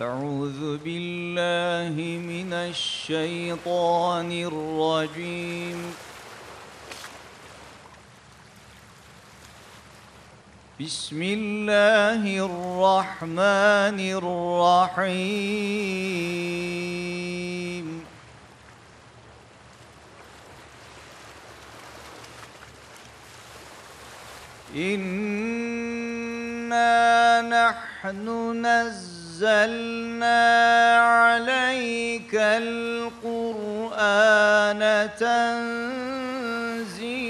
أعوذ بالله من الشيطان الرجيم. بسم الله الرحمن الرحيم. إنا نحن نزلنا عليك القرآن تنزيلا.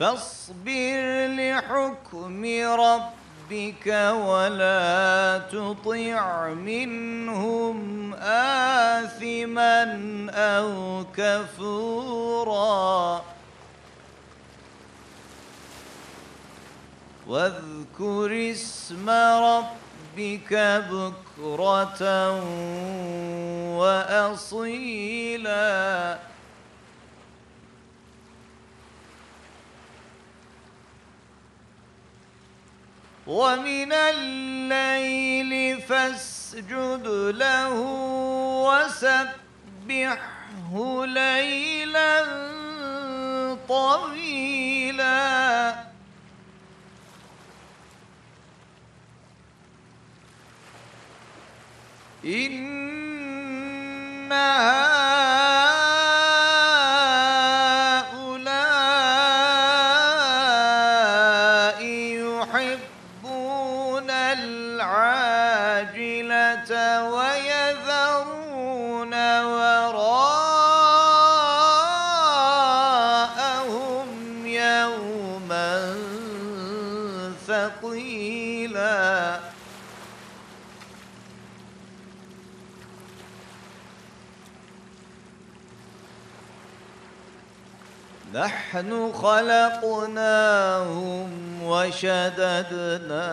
فاصبر لحكم ربك ولا تطع منهم آثما أو كفورا. واذكر اسم ربك بكرة وأصيلا. ومن الليل فاسجد له وسبحه ليلا طويلا. إن هؤلاء يحبون العاجلة نحن خلقناهم وشددنا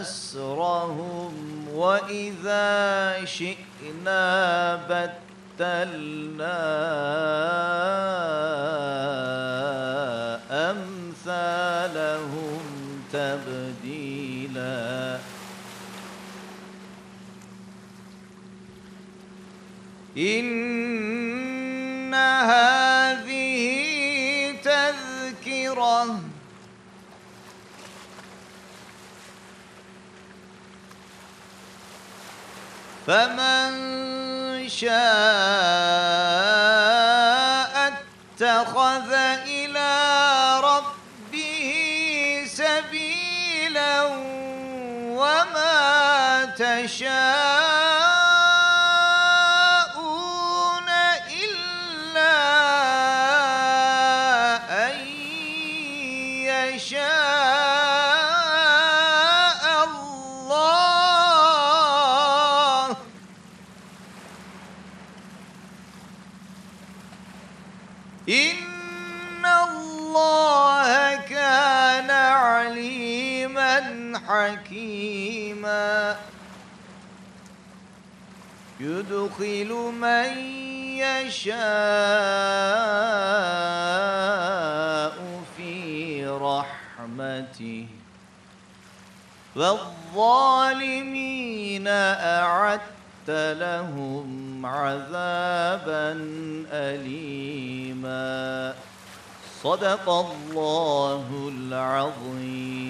أسرهم وإذا شئنا بدلنا أمثالهم تبديلاً. إن فمن شاء اتخذ إلى ربه سبيلا وما تشاءون إن الله كان عليما حكيما. يدخل من يشاء في رحمته والظالمين أعدت لهم عذابا أليما. صدق الله العظيم.